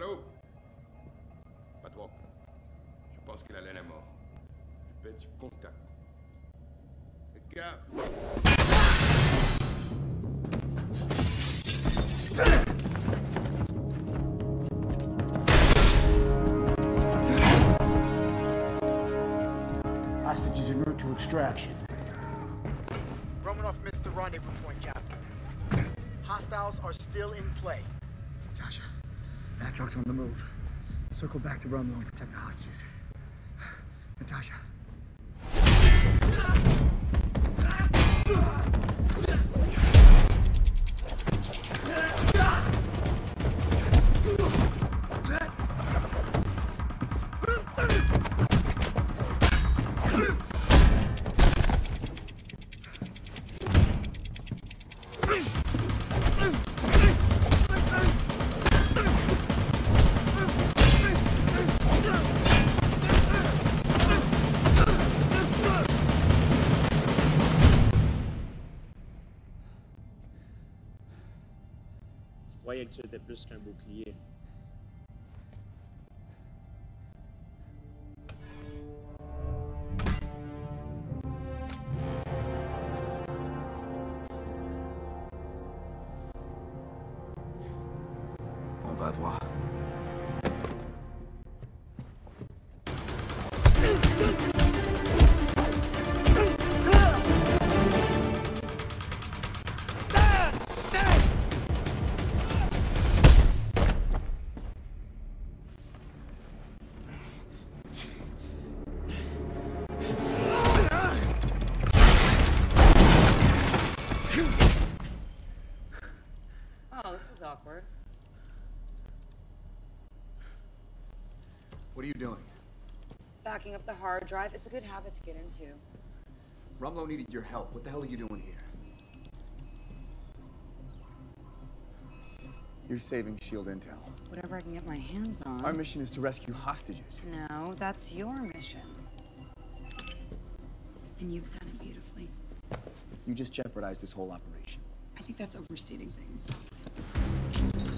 Allô Pas trop. Je pense qu'il a l'air mort. Je peux être contact. Les gars. Hostages en route to extraction. Romanoff missed the rendezvous point, Captain. Hostiles are still in play. Natasha, that truck's on the move. Circle back to Rumlow and protect the hostages. Natasha. Croyais que tu étais plus qu'un bouclier. On va voir. Awkward. What are you doing? Backing up the hard drive, it's a good habit to get into. Rumlow needed your help. What the hell are you doing here? You're saving SHIELD intel. Whatever I can get my hands on. Our mission is to rescue hostages. No, that's your mission. And you've done it beautifully. You just jeopardized this whole operation. I think that's overstating things. Thank you.